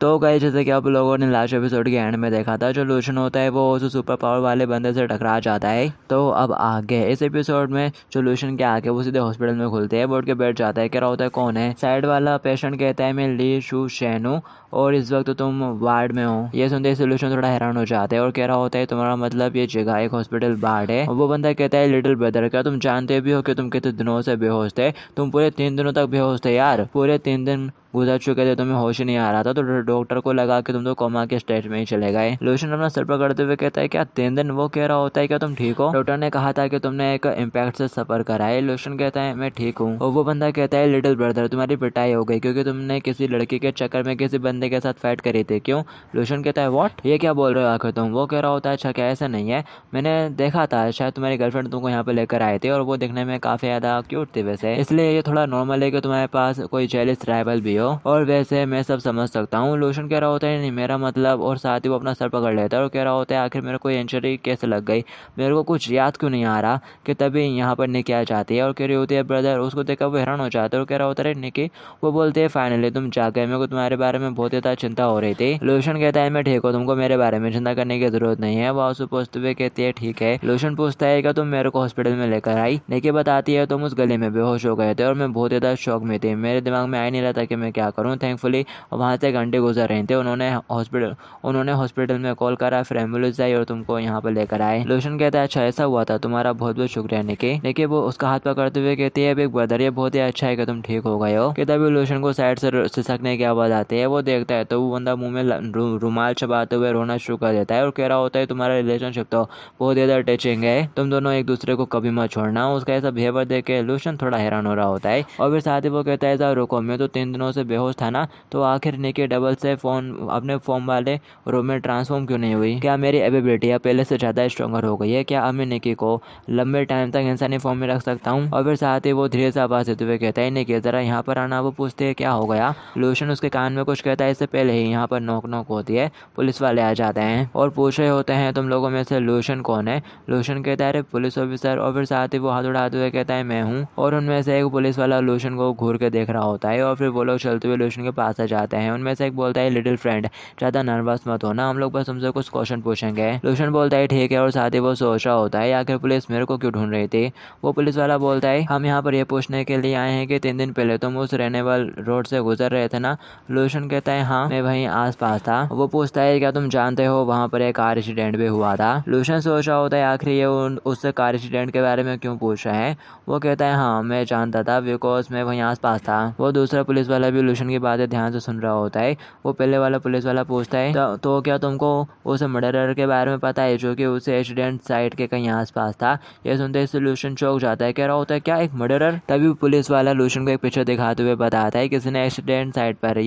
तो गए जैसे कि आप लोगों ने लास्ट एपिसोड के एंड में देखा था, जो लूशन होता है, वो उस सुपर पावर वाले बंदे से टकरा जाता है। तो अब आगे, इस एपिसोड में जो लूशन के आगे, वो सीधे हॉस्पिटल में खुलते हैं बोर्ड के बैठ जाता है, कह रहा होता है, कौन है? साइड वाला पेशेंट कहता है, मैं ली शू शैनू और इस वक्त तुम वार्ड में हो। ये सुनते सोल्यूशन थोड़ा हैरान हो जाते हैं, और कह रहा होता है, तुम्हारा मतलब ये जगह एक हॉस्पिटल वार्ड है। वो बंदा कहता है लिटिल ब्रदर का तुम जानते भी हो कि तुम कितने दिनों से बेहोश थे? तुम पूरे तीन दिनों तक बेहोश थे यार, पूरे तीन दिन गुजर चुके थे तुम्हें होश नहीं आ रहा था तो डॉक्टर को लगा कि तुम तो कोमा के स्टेट में ही चले गए। लोशन अपना सर पकड़ते हुए कहता है, क्या तीन दिन वो कह रहा होता है, क्या तुम ठीक हो? डॉक्टर ने कहा था कि तुमने एक इम्पैक्ट से सफ़र करा है। लोशन कहता है, मैं ठीक हूँ। और वो बंदा कहता है, लिटिल ब्रदर, तुम्हारी पिटाई हो गई, क्योंकि तुमने किसी लड़की के चक्कर में किसी बंदे के साथ फाइट करी थी। क्यों? लोशन कहता है वॉट ये क्या बोल रहे हो आखिर तुम? वो कह रहा होता है अच्छा क्या ऐसा नहीं है। मैंने देखा था, शायद तुम्हारी गर्लफ्रेंड तुमको यहाँ पे लेकर आए थे, और वो देखने में काफ़ी ज़्यादा क्यूट थी वैसे। इसलिए ये थोड़ा नॉर्मल है कि तुम्हारे पास कोई जेलिस राइवल भी हो। और वैसे मैं सब समझ सकता हूँ लोशन कह रहा होता है, नहीं, मेरा मतलब और साथ ही वो अपना सर पकड़ लेता है और कह रहा होता है, आखिर मेरे को इंजरी कैसे लग गई? मेरे को कुछ याद क्यों नहीं आ रहा कि तभी यहाँ पर निकी आ जाती है? और कह रही होती है, ब्रदर, उसको देखकर वो हैरान हो जाता है और कह रहा होता है निकी, वो बोलते हैं, फाइनली तुम जा गए मेरे को तुम्हारे बारे में बहुत ज़्यादा चिंता हो रही थी। लोशन कहता है, मैं ठीक हूँ, तुमको मेरे बारे में चिंता करने की ज़रूरत नहीं है। वो आँसू पूछते हुए कहती है, ठीक है। लोशन पूछता है कि तुम मेरे को हॉस्पिटल में लेकर आई? निकी बताती है, तुम उस गली में बेहोश हो गए थे और मैं बहुत ज़्यादा शौक में थी। मेरे दिमाग में आ नहीं रहा था कि मैं क्या करूँ? थैंकफुली वहाँ से घंटे गुजर रहे थे। उन्होंने हॉस्पिटल उन्होंने हॉस्पिटल में कॉल करा, फिर एंबुलेंस आई और तुमको यहाँ पर लेकर आए। लोशन कहता है अच्छा ऐसा हुआ था। तुम्हारा बहुत बहुत शुक्रिया निकी देखिए वो उसका हाथ पकड़ते हुए कहती है बिग ब्रदर ये बहुत ही अच्छा है कि तुम ठीक हो गए हो। कि तभी लोशन को साइड से सिसकने की आवाज़ आती है। वो देखता है तो वो बंदा मुँह में रुमाल छपाते हुए रोना शुरू कर देता है और कह रहा होता है, तुम्हारा रिलेशनशिप तो बहुत ज़्यादा टचिंग है। तुम दोनों एक दूसरे को कभी मत छोड़ना। उसका ऐसा बिहेवियर देख के लोशन थोड़ा हैरान हो रहा होता है। और फिर साथ ही वो कहता है रुको, मैं तो तीन दिनों से बेहोश था ना तो आखिर निकी डबल से फ़ोन, अपने फॉर्म वाले रूम में ट्रांसफॉर्म क्यों नहीं हुई? क्या मेरी एबिलिटी पहले से ज़्यादा स्ट्रॉगर हो गई है? क्या अब मैं निकी को लंबे टाइम तक इंसानी फॉर्म में रख सकता हूँ? और फिर साथ ही वो धीरे से आवाज़ देते हुए कहता है, निकी, ज़रा यहाँ पर आना। वो पूछते हैं, क्या हो गया? लोशन उसके कान में कुछ कहता है, इससे पहले ही यहाँ पर नोक नोक होती है, पुलिस वाले आ जाते हैं। और पूछ रहे होते हैं, तुम लोगों में से लोशन कौन है? लोशन कहता है पुलिस ऑफिसर। और फिर साथ ही वो हाथ उड़ाते हुए कहता है, मैं हूँ। और उनमें से एक पुलिस वाला लोशन को घूर के देख रहा होता है, और फिर वो लोग चलते हुए लोशन के पास आ जाते हैं। उनमें से एक बोलता है लिटिल फ्रेंड ज़्यादा नर्वस मत होना। हम लोग बस तुमसे कुछ क्वेश्चन पूछेंगे। लोशन बोलता है, ठीक है। और साथ ही वो सोच रहा होता है आखिर पुलिस मेरे को क्यों ढूंढ रही थी? वो पुलिस वाला बोलता है, हम यहाँ पर ये पूछने के लिए आए हैं कि तीन दिन पहले तुम उस रेनेवल रोड से गुजर रहे थे ना? लोशन कहता है हाँ मैं वहीं आस पास था। वो पूछता है, क्या तुम जानते हो वहाँ पर एक कार एक्सीडेंट भी हुआ था? लोशन सोच रहा होता है, आखिर ये उस कार एक्सीडेंट के बारे में क्यों पूछ रहे हैं? वो कहता है हाँ मैं जानता था बिकॉज़ मैं वहीं आस पास था। वो दूसरा पुलिस वाला लोशन की बातें ध्यान से सुन रहा होता है। वो पहले वाला पुलिस वाला पूछता है तो, तो क्या तुमको उस मर्डरर के बारे में पता है जो कि उस एक्सीडेंट साइट के कहीं आसपास था? यह सुनते ही सोल्यूशन चौक जाता है। कह रहा होता है क्या एक मर्डरर तभी पुलिस वाला लूशन को एक पिक्चर दिखाते हुए बताता है किसी ने एक्सीडेंट साइट पर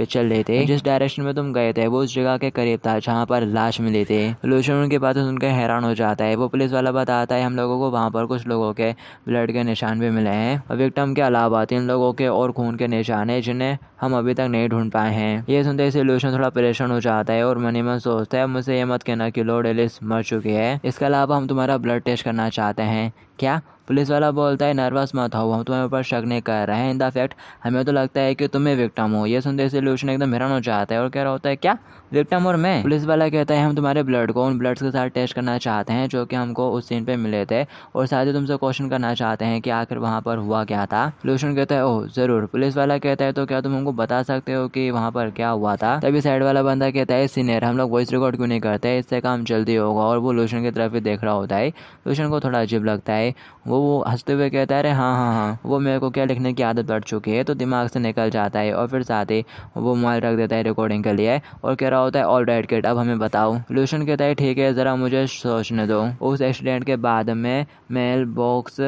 ये रहे थे। जिस डायरेक्शन में तुम गए थे, वो उस जगह के करीब था जहाँ पर लाश मिली थी। लोशन उनकी बातें सुनकर हैरान हो जाता है। वो पुलिस वाला बताता है, हम लोगों को वहाँ पर कुछ लोगों के ब्लड के निशान भी मिले हैं। विक्टम के अलावा तीन लोगों के और खून के निशान है, जिन्हें हम अभी तक नहीं ढूंढ पाए हैं। ये सुनते ही लोशन थोड़ा परेशान हो जाता है और मनी मन सोचता है मुझसे ये मत कहना कि लॉर्ड एलिस मर चुकी है। इसके अलावा हम तुम्हारा ब्लड टेस्ट करना चाहते हैं। क्या? पुलिस वाला बोलता है नर्वस मत हो, हम तुम्हारे ऊपर शक नहीं कर रहे हैं। इन द फैक्ट हमें तो लगता है कि तुम्हें विक्टम हो। ये सुनते से लोशन एकदम हैरान हो जाता है और कह रहा होता है, क्या? विक्टम और मैं? पुलिस वाला कहता है, हम तुम्हारे ब्लड को उन ब्लड्स के साथ टेस्ट करना चाहते हैं, जो कि हमको उस सीन पे मिले थे और साथ ही तुमसे क्वेश्चन करना चाहते हैं कि आखिर वहाँ पर हुआ क्या था? लूशन कहता है, ओह, ज़रूर। पुलिस वाला कहता है तो क्या तुम हमको बता सकते हो कि वहाँ पर क्या हुआ था? तभी साइड वाला बंदा कहता है सीनियर हम लोग वॉइस रिकॉर्ड क्यों नहीं करते? इससे काम जल्दी होगा। और वो लूशन की तरफ़ ही देख रहा होता है। लूशन को थोड़ा अजीब लगता है। वो वो हँसते हुए कहता है, अरे हाँ हाँ हाँ वो मेरे को क्या लिखने की आदत पड़ चुकी है? तो दिमाग से निकल जाता है और फिर साथ ही वो मोबाइल रख देता है रिकॉर्डिंग के लिए और कह रहा होता है ऑल राइट किट अब हमें बताओ। लूशन कहता है, ठीक है, ज़रा मुझे सोचने दो। उस एक्सीडेंट के बाद में मेल बॉक्स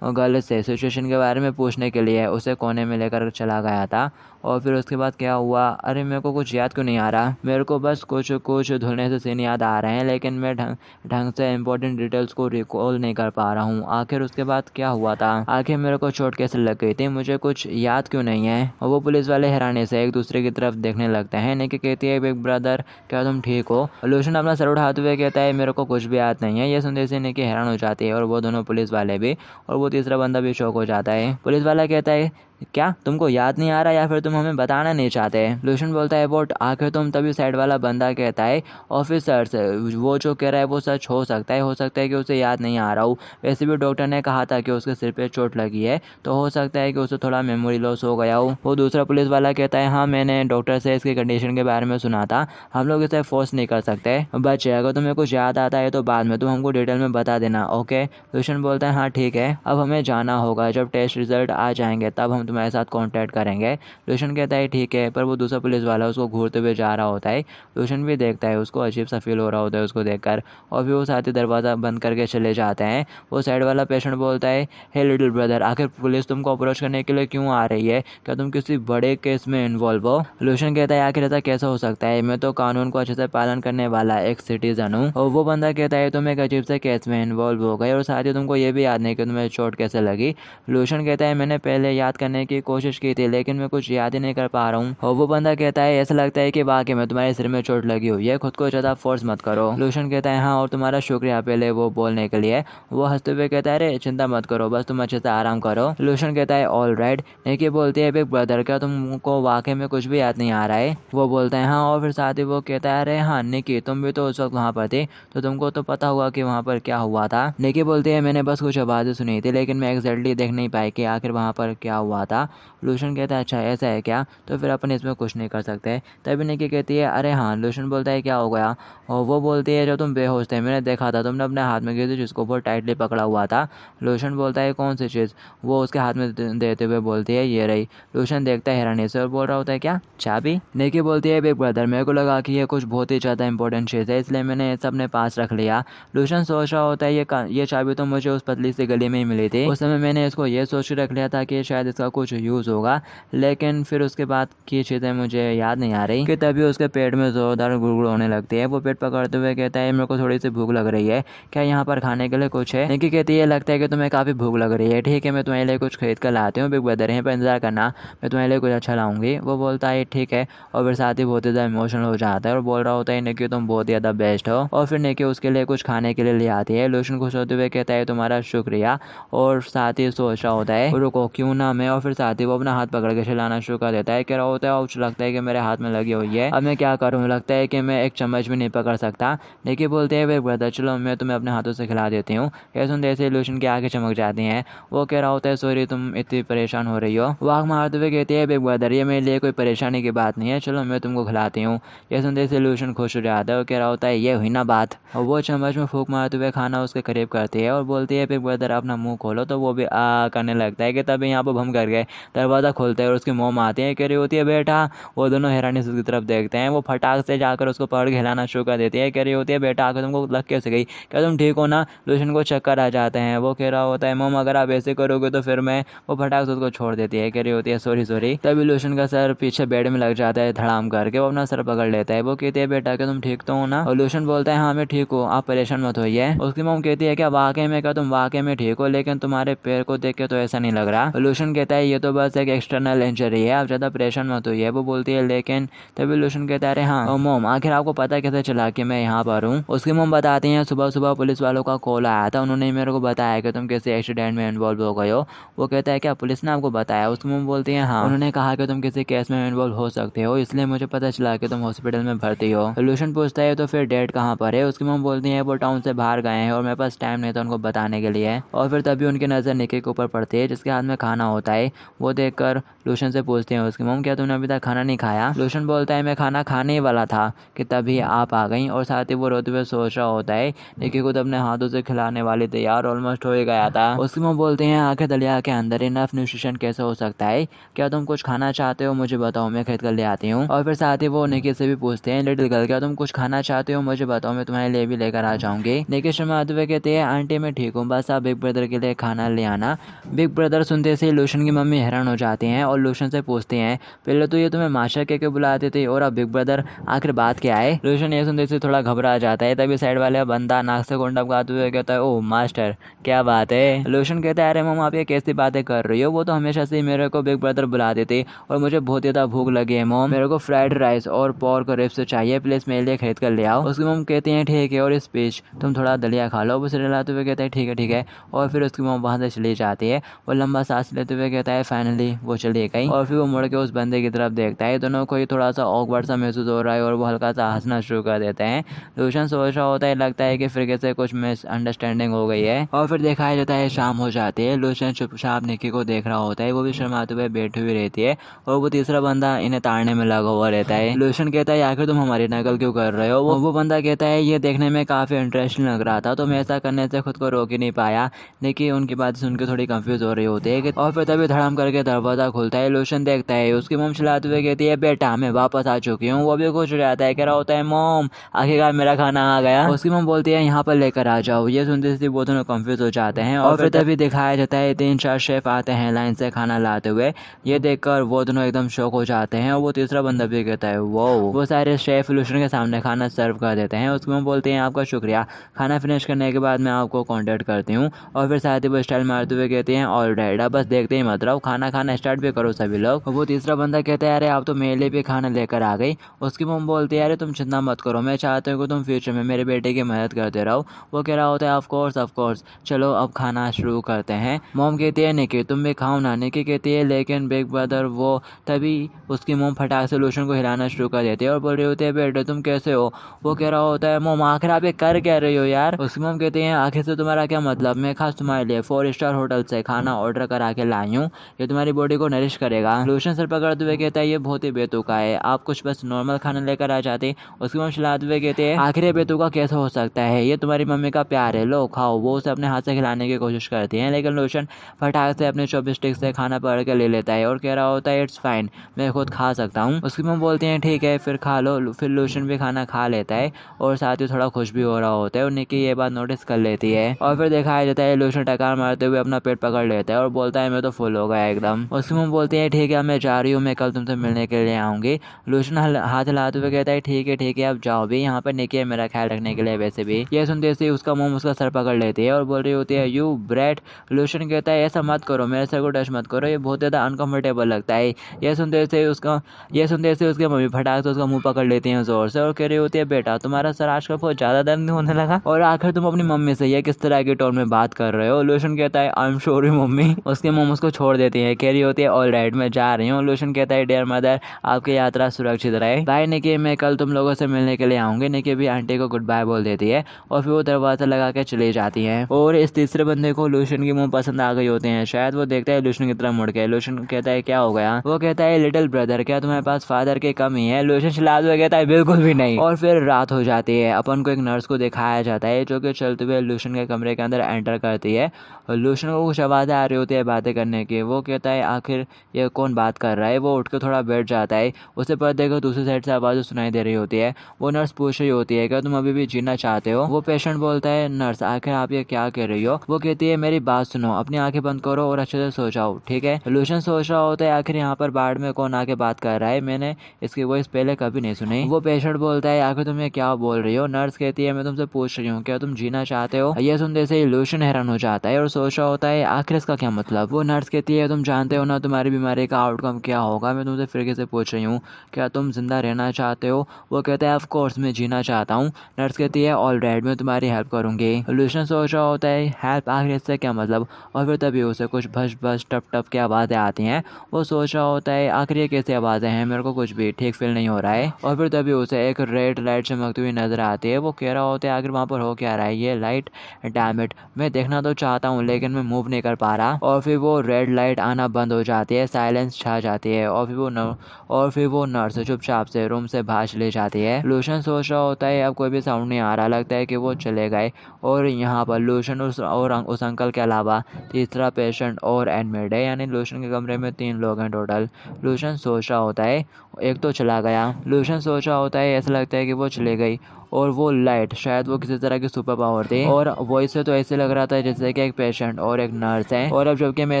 गर्ल से सिचुएशन के बारे में पूछने के लिए उसे कोने में लेकर चला गया था। और फिर उसके बाद क्या हुआ? अरे, मेरे को कुछ याद क्यों नहीं आ रहा? मेरे को बस कुछ कुछ धुलने से सीन याद आ रहे हैं, लेकिन मैं ढंग ढंग से इम्पोर्टेंट डिटेल्स को रिकॉल नहीं कर पा रहा हूँ। आखिर उसके बाद क्या हुआ था? आखिर मेरे को चोट कैसे लग गई थी? मुझे कुछ याद क्यों नहीं है? और वो पुलिस वाले हैरानी से एक दूसरे की तरफ़ देखने लगते हैं। नहीं कहती है बिग ब्रदर क्या तुम ठीक हो? लोशन अपना सर उठाते हुए कहता है, मेरे को कुछ भी याद नहीं है। ये सुनते से निकी हैरान हो जाती है और वो दोनों पुलिस वाले भी, और वो तीसरा बंदा भी शौक हो जाता है। पुलिस वाला कहता है क्या? तुमको याद नहीं आ रहा या फिर तुम हमें बताना नहीं चाहते? लूशन बोलता है वोट आखिर तुम तभी साइड वाला बंदा कहता है ऑफिसर वो जो कह रहा है वो सच हो सकता है, हो सकता है कि उसे याद नहीं आ रहा हूँ। वैसे भी डॉक्टर ने कहा था कि उसके सिर पर चोट लगी है तो हो सकता है कि उसे थोड़ा मेमोरी लॉस हो गया हो। वो दूसरा पुलिस वाला कहता है हाँ मैंने डॉक्टर से इसकी कंडीशन के बारे में सुना था, हम लोग इसे फोर्स नहीं कर सकते। बच्चे, अगर तुम्हें कुछ याद आता है तो बाद में तुम हमको डिटेल में बता देना ओके लूशन बोलता है हाँ ठीक है, अब हमें जाना होगा, जब टेस्ट रिज़ल्ट आ जाएँगे, तब हम तुम्हारे साथ कॉन्टैक्ट करेंगे। लूशन कहता है, ठीक है। पर वो दूसरा पुलिस वाला उसको घूरते हुए जा रहा होता है। लूशन भी देखता है, उसको अजीब सा फील हो रहा होता है उसको देखकर। और फिर वो साथ ही दरवाज़ा बंद करके चले जाते हैं। वो साइड वाला पेशेंट बोलता है हे लिटिल ब्रदर आखिर पुलिस तुमको अप्रोच करने के लिए क्यों आ रही है? क्या तुम किसी बड़े केस में इन्वॉल्व हो? लूशन कहता है, आखिर ऐसा कैसा हो सकता है? मैं तो कानून को अच्छे से पालन करने वाला एक सिटीजन हूँ। और वो बंदा कहता है, तुम एक अजीब से केस में इन्वॉल्व हो गए और साथ ही तुमको ये भी याद नहीं कि तुम्हें चोट कैसे लगी? लूशन कहता है, मैंने पहले याद करने की कोशिश की थी, लेकिन मैं कुछ याद ही नहीं कर पा रहा हूँ। और वो बंदा कहता है, ऐसा लगता है कि वाकई में तुम्हारे सिर में चोट लगी हुई है, खुद को ज़्यादा फोर्स मत करो। लूशन कहता है हाँ और तुम्हारा शुक्रिया पहले वो बोलने के लिए। वो हँसते हुए कहता है, अरे, चिंता मत करो, बस तुम अच्छे से आराम करो। लूशन कहता है ऑल राइट नेकी बोलती है बिग ब्रदर क्या तुमको वाकई में कुछ भी याद नहीं आ रहा है? वो बोलता है हाँ और फिर साथ ही वो कहता है, अरे हाँ निकी तुम भी तो उस वक्त वहाँ पर थी तो तुमको तो पता हुआ कि वहाँ पर क्या हुआ था। निकी बोलती है, मैंने बस कुछ आवाज़ें सुनी थी, लेकिन मैं एग्जैक्टली देख नहीं पाई कि आखिर वहाँ पर क्या हुआ था। लूशन कहता है अच्छा ऐसा है क्या? तो फिर अपन इसमें कुछ नहीं कर सकते। तभी निकी कहती है, अरे हाँ लूशन बोलता है, क्या हो गया? और वो बोलती है, जो तुम बेहोश थे, मैंने देखा था, तुमने अपने हाथ में किसी चीज़ को बहुत टाइटली पकड़ा हुआ था। लूशन बोलता है, कौन सी चीज़? वो उसके हाथ में देते हुए बोलती है, ये रही। लूशन देखता है हैरानी से और बोल रहा होता है, क्या? चाबी? निकी बोलती है बिग ब्रदर मेरे को लगा कि ये कुछ बहुत ही ज़्यादा इंपॉर्टेंट चीज़ है, इसलिए मैंने ये सब पास रख लिया। लूशन सोच रहा होता है, ये ये चाबी तो मुझे उस पतली सी गली में ही मिली थी। उस समय मैंने इसको ये सोच रख लिया था कि शायद इसका कुछ यूज़ होगा, लेकिन फिर उसके बाद की चीज़ें मुझे याद नहीं आ रही कि तभी उसके पेट में ज़ोरदार गुड़गुड़ होने लगती है। वो पेट पकड़ते हुए कहता है, मेरे को थोड़ी सी भूख लग रही है। क्या यहाँ पर खाने के लिए कुछ है? निकी कहती है, लगता है कि तुम्हें काफ़ी भूख लग रही है। ठीक है, मैं तुम्हारे लिए कुछ खरीद कर लाती हूँ। बिग ब्रदर यहाँ पर इंतज़ार करना। मैं तुम्हारे लिए कुछ अच्छा लाऊँगी। वो बोलता है, ठीक है। और फिर साथ ही बहुत ज़्यादा इमोशनल हो जाता है और बोल रहा होता है निकी तुम बहुत ज़्यादा बेस्ट हो। और फिर निकी उसके लिए कुछ खाने के लिए ले आती है। लोशन खुश होते हुए कहता है, तुम्हारा शुक्रिया। और साथ ही सोच रहा होता है, रुको, क्यों ना मैं और फिर साथ वो अपना हाथ पकड़ के चलाना शुरू कर देता है। कह रहा होता है और लगता है कि मेरे हाथ में लगी हुई है। अब मैं क्या करूँ? लगता है कि मैं एक चम्मच भी नहीं पकड़ सकता। लेकिन बोलते हैं वे ब्रदर चलो, मैं तुम्हें अपने हाथों से खिला देती हूँ। यह सुनते ऐसे लोशन के आगे चमक जाती हैं। वो कह रहा होता है सॉरी तुम इतनी परेशान हो रही हो। वाक मारते हुए कहती है बिग ब्रदर ये मेरे लिए कोई परेशानी की बात नहीं है। चलो, मैं तुमको खिलाती हूँ। यह सुनते सोल्यूशन खुश हो जाता है। वो कह रहा होता है, ये हुई ना बात। और वो चम्मच में फूक मारते हुए खाना उसके करीब करती है और बोलती है बिग ब्रदर अपना मुँह खोलो। तो वो भी आ करने लगता है कि तभी यहाँ पर भम कर गए। दरवाज़ा खोलते हैं और उसकी मोम आती है, कह रही होती है, बेटा। वो दोनों हैरानी से उसकी तरफ़ देखते हैं। वो फटाक से जाकर उसको पकड़ के हिलाना शुरू कर देती है। कह रही होती है, बेटा आकर तुमको लग कैसे गई? क्या तुम ठीक हो ना? लूशन को चक्कर आ जाते हैं। वो कह रहा होता है, मोम, अगर आप ऐसे करोगे तो फिर मैं वो फटाक से उसको छोड़ देती है। कह रही होती है, सॉरी सॉरी। तभी लूशन का सर पीछे बेड में लग जाता है, धड़ाम करके। वो अपना सर पकड़ लेता है। वो कहती है, बेटा, क्या तुम ठीक तो हो ना? और लूशन बोलता है हाँ मैं ठीक हूँ। आप परेशान मत होइए। उसकी मोम कहती है, क्या वाकई में, क्या तुम वाकई में ठीक हो? लेकिन तुम्हारे पैर को देख के तो ऐसा नहीं लग रहा। लूशन कहता है ये तो बस एक एक्सटर्नल इंजरी है, आप ज़्यादा परेशान मत होइए, वो बोलती है, लेकिन तभी लूशन कहता है हाँ मोम, आखिर आपको पता कैसे चला कि मैं यहाँ पर हूँ? उसकी मोम बताती हैं, सुबह सुबह पुलिस वालों का कॉल आया था, उन्होंने मेरे को बताया कि तुम किसी एक्सीडेंट में इन्वॉल्व हो गए हो। वो कहता है, क्या पुलिस ने आपको बताया? उसकी मोम बोलती है हाँ उन्होंने कहा कि तुम किसी केस में इन्वॉल्व हो सकते हो, इसलिए मुझे पता चला कि तुम हॉस्पिटल में भर्ती हो। लूशन पूछता है तो फिर डेट कहाँ पर है? उसकी मोम बोलती है, वो टाउन से बाहर गए हैं और मेरे पास टाइम नहीं था उनको बताने के लिए, और फिर तभी उनकी नज़र निके के ऊपर पड़ती है, जिसके हाथ में खाना होता है वो देखकर लूशन से पूछते हैं उसकी, मोम, क्या तुमने अभी तक खाना नहीं खाया? लूशन बोलता है, मैं खाना खाने वाला था कि तभी आप आ गई। और साथ ही वो रोते हुए सोच रहा होता है लेकिन खुद अपने हाथों से खिलाने वाली तैयार ऑलमोस्ट हो ही गया था। उसकी मोम बोलते हैं आखिर दलिया के अंदर इनफ न्यूट्रिशन कैसे हो सकता है? क्या तुम कुछ खाना चाहते हो? मुझे बताओ, मैं खरीद कर ले आती हूँ। और फिर साथ ही वो निकी से भी पूछते हैं लिटिल गर्ल क्या तुम कुछ खाना चाहते हो? मुझे बताओ, मैं तुम्हारे लिए भी लेकर आ जाऊँगी। निकी शर्माते हुए कहते हैं, आंटी, मैं ठीक हूँ, बस आप बिग ब्रदर के लिए खाना ले आना। बिग ब्रदर सुनते से लूशन की मम्मी हैरान हो जाती हैं और लूशन से पूछते हैं। पहले तो ये तुम्हें माशा कह के बुलाते थे और अब बिग ब्रदर आखिर बात क्या है? लोशन ये सुनते थोड़ा घबरा जाता है, तभी साइड वाले बंदा नाक से गोंडा गाते हुए कहता है ओ मास्टर, क्या बात है? लोशन कहता है, अरे मम आप ये कैसी बातें कर रही हो? वो तो हमेशा से मेरे को बिग ब्रदर बुला देते और मुझे बहुत ज़्यादा भूख लगी है, मोम। मेरे को फ्राइड राइस और पॉर्क रिप्स चाहिए, प्लीज़ मेरे लिए खरीद कर ले आओ। उसकी मोम कहती हैं, ठीक है, और इस स्पीच तुम थोड़ा दलिया खा लो। उसे लाते हुए कहते हैं, ठीक है ठीक है। और फिर उसकी मोम वहाँ से चली जाती है और लंबा सांस लेते हुए कहता होता है फाइनली वो चली गई और फिर वो मुड़ के उस बंदे की तरफ़ देखता है। दोनों को ही थोड़ा सा ऑकवर्ड सा महसूस हो रहा है और वो हल्का सा हंसना शुरू कर देते हैं। लूशन सोच रहा होता है, लगता है कि फिर से कुछ मिस अंडरस्टैंडिंग हो गई है। और फिर दिखाया जाता है, शाम हो जाती है। लूशन चुपचाप निकी को देख रहा होता है। वो भी शर्माते हुए बैठी हुई रहती है और वो तीसरा बंदा इन्हें ताड़ने में लगा हुआ रहता है। लूशन कहता है, आखिर तुम हमारी नकल क्यों कर रहे हो? वो वो बंदा कहता है, ये देखने में काफ़ी इंटरेस्टिंग लग रहा था तो मैं ऐसा करने से खुद को रोक ही नहीं पाया। लेकिन उनकी बात सुन के थोड़ी कंफ्यूज हो रही होती है और फिर तभी धड़ाम करके दरवाज़ा खुलता है लोशन देखता है। उसकी मोम चलाते हुए कहती है बेटा मैं वापस आ चुकी हूँ। वो भी खुश हो जाता है कह रहा होता है मोम आखिरकार मेरा खाना आ गया। उसकी मोम बोलती है यहाँ पर लेकर आ जाओ। ये सुनते वो दोनों कंफ्यूज हो जाते हैं और फिर तभी दिखाया जाता है तीन चार शेफ आते हैं लाइन से खाना लाते हुए। ये देखकर वो दोनों एकदम शौक हो जाते हैं और वो तीसरा बंदा भी कहता है वो वो सारे शेफ लूशन के सामने खाना सर्व कर देते हैं। उसको हम बोलते हैं आपका शुक्रिया। खाना फिनिश करने के बाद मैं आपको कॉन्टेक्ट करती हूँ। और फिर साथ ही वो स्टाइल मारते हुए कहते हैं ऑल राइट अब बस देखते ही मत रहो, खाना खाना स्टार्ट भी करो सभी लोग। वो तीसरा बंदा कहता है, अरे, आप तो मेरे लिए भी खाना लेकर आ गई। उसकी मम बोलती है, अरे, तुम चिंता मत करो, मैं चाहती हूँ कि तुम फ्यूचर में मेरे बेटे की मदद करते रहो। वो कह रहा होता है ऑफकोर्स ऑफकोर्स चलो, अब खाना शुरू करते हैं। मोम कहती है, निकी, तुम भी खाओ ना। निकी कहती है, लेकिन बिग ब्रदर वो, तभी उसकी मोम फटाक से लोशन को हिलाना शुरू कर देती है और बोल रही होती है, बेटे, तुम कैसे हो? वो कह रहा होता है मोम आखिर आप ये कर कह रही हो यार? उसकी मोम कहती है, आखिर से तुम्हारा क्या मतलब? मैं खास तुम्हारे लिए फोर स्टार होटल से खाना ऑर्डर करा के लाई हूँ। ये तुम्हारी बॉडी को नरिश करेगा। लोशन सर पकड़ते हुए कहता है, ये बहुत ही बेतुका है। आप कुछ बस नॉर्मल खाना लेकर आ जाते उसकी मोम चलाते हुए कहते हैं, आखिर ये बेतुका कैसा हो सकता है? ये तुम्हारी मम्मी का प्यार है। लो, खाओ। वो उसे अपने हाथ से खिलाने की कोशिश करती है, लेकिन लोशन फटाक से अपने चॉपस्टिक से खाना पकड़ के ले लेता है और कह रहा होता है इट्स फाइन मैं खुद खा सकता हूँ। उसकी मम बोलती हैं, ठीक है, फिर खा लो। फिर लोशन भी खाना खा लेता है और साथ ही थोड़ा खुश भी हो रहा होता है और निकी ये बात नोटिस कर लेती है। और फिर दिखाया जाता है लोशन टकार मारते हुए अपना पेट पकड़ लेता है और बोलता है, मैं तो फुल हो गया एकदम। उसकी मम बोलती है, ठीक है मैं जा रही हूँ, मैं कल तुमसे मिलने के लिए आऊँगी। लोशन हाथ हिलाते हुए कहता है, ठीक है ठीक है आप जाओ भी, यहाँ पर निकी है मेरा ख्याल रखने के लिए वैसे भी। ये सुनते से उसका मोम उसका सर पकड़ लेती है और बोल रही होती है, यू ब्रेड। लोशन कहता है, ऐसा मत करो, मेरे सर को टच मत करो, ये बहुत ज़्यादा अनकम्फर्टेबल लगता है। ये सुनते से उसका ये सुनते से उसके मम्मी फटाक से उसका मुँह पकड़ लेती हैं ज़ोर से और कह रही होती है, बेटा, तुम्हारा सर आजकल बहुत ज़्यादा दर्द होने लगा और आखिर तुम अपनी मम्मी से यह किस तरह के टोन में बात कर रहे हो? लोशन कहता है I am sure you mummy. उसके मोम उसको छोड़ देती है। कह रही होती है ऑल राइट मैं जा रही हूँ। लोशन कहता है डियर मदर आपकी यात्रा सुरक्षित रहे। बाय निकी मैं कल तुम लोगों से मिलने के लिए आऊँगी। निकी भी आंटी को गुड बाय बोल देती है और फिर वो दरवाज़ा लगा के चली जाती है। और इस तीसरे बंदे को लोशन की मुँह पसंद आ गई होते हैं। शायद वो देखता है लोशन की तरफ़ मुड़ के। लोशन कहता है, क्या हो गया? वो कहता है लिटिल ब्रदर क्या तुम्हारे पास फादर की कमी है? लोशन चला हुआ कहता है, बिल्कुल भी नहीं। और फिर रात हो जाती है। अपन को एक नर्स को दिखाया जाता है, जो कि चलते हुए लोशन के कमरे के अंदर एंटर करती है। और लोशन को कुछ आवाज़ें आ रही होती है बातें करने की। वो कहता है, आखिर ये कौन बात कर रहा है? वो उठ के थोड़ा बैठ जाता है। उसे पर देखो दूसरी साइड से आवाज़ सुनाई दे रही होती है। वो नर्स पूछ रही होती है, क्या तुम अभी भी जीना चाहते हो? वो पेशेंट बोलता है नर्स आखिर आप ये क्या कह रही हो? वो कहती है, मेरी बात सुनो, अपनी आँखें बंद करो और अच्छे से सो जाओ, ठीक है? लोशन सोच रहा होता है, आखिर यहाँ पर बाढ़ में कौन आके बात कर रहा है? मैंने इसकी वॉइस पहले कभी नहीं सुनी। वो पेशेंट बोलता है, आखिर तुम ये क्या बोल रही हो? नर्स कहती है, मैं तुमसे पूछ रही हूँ, क्या तुम जीना चाहते हो? ये सुनते से लोशन हैरान हो जाता है और सोच रहा होता है, आखिर इसका क्या मतलब? वो नर्स कहती है, तुम जानते हो ना तुम्हारी बीमारी का आउटकम क्या होगा। मैं तुमसे फिर से पूछ रही हूँ, क्या तुम ज़िंदा रहना चाहते हो? वो कहता है ऑफकोर्स मैं जीना चाहता हूँ। नर्स कहती है ऑल राइट मैं तुम्हारी हेल्प करूँगी। लोशन सोच रहा होता है हेल्प आखिर इससे क्या मतलब? और फिर तभी उसे कुछ भस भस टप टप की आवाज़ें आती हैं। वो सोच रहा होता है, आखिर ये कैसी आवाज़ें हैं? मेरे को कुछ भी ठीक फील नहीं हो रहा है। और फिर तभी उसे एक रेड लाइट चमकती हुई नज़र आती है। वो कह रहा होता है, आखिर वहाँ पर हो क्या रहा है? ये लाइट डैमिट मैं देखना तो चाहता हूँ, लेकिन मैं मूव नहीं कर पा रहा। और फिर वो रेड लाइट आना बंद हो जाती है साइलेंस छा जाती है और फिर वो न, और फिर वो नर्स चुपचाप से रूम से भाज ले जाती है। लूशन सोच रहा होता है अब कोई भी साउंड नहीं आ रहा लगता है कि वो चले गए। और यहाँ पर लूशन उस और उस अंकल के अलावा तीसरा पेशेंट और एडमिट है यानी लूशन के कमरे में तीन लोग हैं टोटल। लूशन सोच रहा होता है एक तो चला गया। लूशन सोच रहा होता है ऐसा लगता है कि वो चले गई। और वो लाइट शायद वो किसी तरह की सुपर पावर थी। और वॉइस से तो ऐसे लग रहा था जैसे कि एक पेशेंट और एक नर्स है। और अब जबकि मैं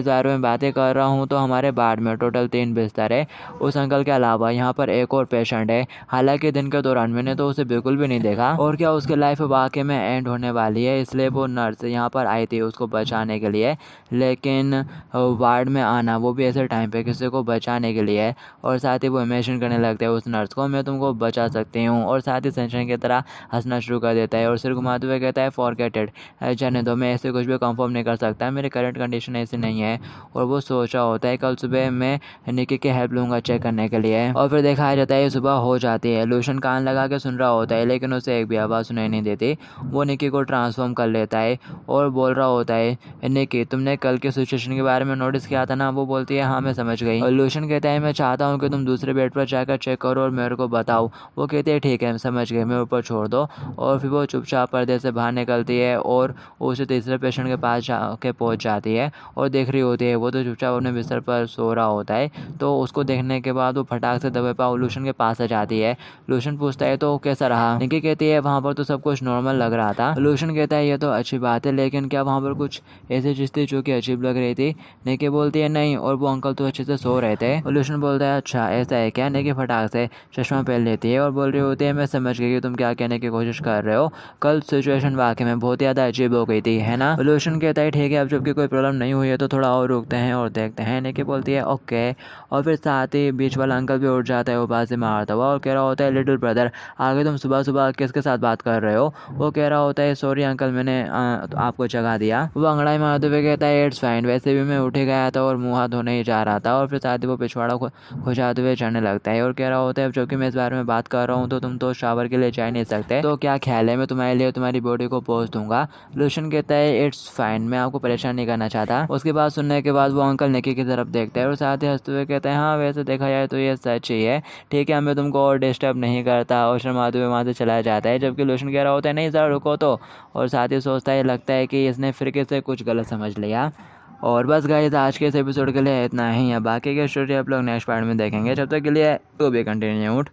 इस बारे में बातें कर रहा हूँ तो हमारे बाढ़ में टोटल तीन बिस्तर है। उस अंकल के अलावा यहाँ पर एक और पेशेंट है। हालाँकि दिन के दौरान मैंने तो उसे बिल्कुल भी नहीं देखा। और क्या उसकी लाइफ वाकई में एंड होने वाली है, इसलिए वो नर्स यहाँ पर आई थी उसको बचाने के लिए। लेकिन वार्ड में आना, वो भी ऐसे टाइम पे किसी को बचाने के लिए। और साथ ही वो इमेजिन करने लगते हैं उस नर्स को, मैं तुमको बचा सकती हूँ। और साथ ही सेंशन की तरह ज़्यादा हंसना शुरू कर देता है और सिर घुमाते हुए कहता है फॉरगेटेड जाने दो, मैं ऐसे कुछ भी कंफर्म नहीं कर सकता। मेरी करंट कंडीशन ऐसी नहीं है। और वो सोच रहा होता है, कल सुबह मैं निकी की हेल्प लूँगा चेक करने के लिए। और फिर दिखाया जाता है सुबह हो जाती है। लूशन कान लगा के सुन रहा होता है, लेकिन उसे एक भी आवाज़ सुनाई नहीं देती। वो निकी को ट्रांसफॉर्म कर लेता है और बोल रहा होता है, निकी, तुमने कल के सिचुएशन के बारे में नोटिस किया था ना? वो बोलती है हाँ मैं समझ गई। और लूशन कहता है, मैं चाहता हूँ कि तुम दूसरे बेड पर जाकर चेक करो और मेरे को बताओ। वो कहते हैं, ठीक है समझ गए मैं ऊपर छोड़ दो। और फिर वो चुपचाप पर्दे से बाहर निकलती है और उसे तीसरे पेशेंट के पास जाके पहुँच जाती है और देख रही होती है, वो तो चुपचाप अपने बिस्तर पर सो रहा होता है। तो उसको देखने के बाद वो फटाक से दबे पाओ लूशन के पास आ जाती है। लूशन पूछता है तो कैसा रहा? निकी कहती है, वहाँ पर तो सब कुछ नॉर्मल लग रहा था। लूशन कहता है, ये तो अच्छी बात है, लेकिन क्या वहाँ पर कुछ ऐसी चीज़ थी जो कि अजीब लग रही थी? निकी बोलती है, नहीं, और वो अंकल तो अच्छे से सो रहे थे। लूशन बोलता है अच्छा ऐसा है क्या? निकी फटाक से चश्मा पहन लेती है और बोल रही होती है, मैं समझ गई कि तुम क्या कहने की कोशिश कर रहे हो। कल सिचुएशन वाकई में बहुत ज़्यादा अजीब हो गई थी, है ना? लूशन कहता है ठीक है, अब जबकि कोई प्रॉब्लम नहीं हुई है तो थोड़ा और रुकते हैं और देखते हैं निकी बोलती है ओके और फिर साथ ही बीच वाला अंकल भी उठ जाता है, वो से मारता हुआ, और कह रहा होता है लिटिल ब्रदर आगे तुम सुबह सुबह किसके साथ बात कर रहे हो? वो कह रहा होता है सॉरी अंकल मैंने आपको जगा दिया। वो अंगड़ाई मारते हुए कहता है इट्स फाइन वैसे भी मैं उठे गया था और मुँह हाथ धोने ही जा रहा था, और फिर साथ ही वो पिछवाड़ा खुजाते हुए चढ़ने लगता है, और कह रहा होता है जबकि मैं इस बारे में बात कर रहा हूँ तो तुम तो शावर के लिए नहीं सकते। तो क्या ख्याल है, मैं तुम्हारे लिए तुम्हारी बॉडी को पोस्ट दूँगा। लूशन कहता है इट्स फाइन मैं आपको परेशान नहीं करना चाहता। उसके बाद सुनने के बाद वो अंकल निकी की तरफ़ देखता है और साथ ही हँसते हुए कहते हैं हाँ वैसे देखा जाए तो ये सच ही है। ठीक है, मैं तुमको और डिस्टर्ब नहीं करता और शर्माते हुए वहाँ से चला जाता है। जबकि लोशन कह रहा होता है, नहीं सर रुको तो। और साथ ही सोचता है, लगता है कि इसने फिर से कुछ गलत समझ लिया। और बस गाइस आज के इस एपिसोड के लिए इतना ही। है बाकी के स्टोरी आप लोग नेक्स्ट पार्ट में देखेंगे। जब तक के लिए तो भी कंटिन्यू